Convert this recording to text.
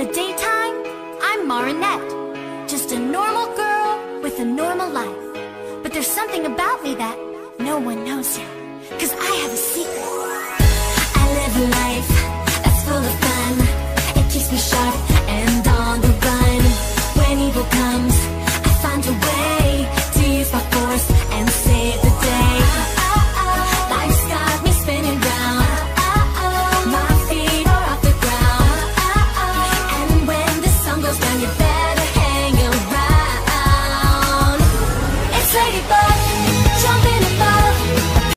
the daytime, I'm Marinette. Just a normal girl with a normal life. But there's something about me that no one knows yet. Cause I have a secret. feels when you're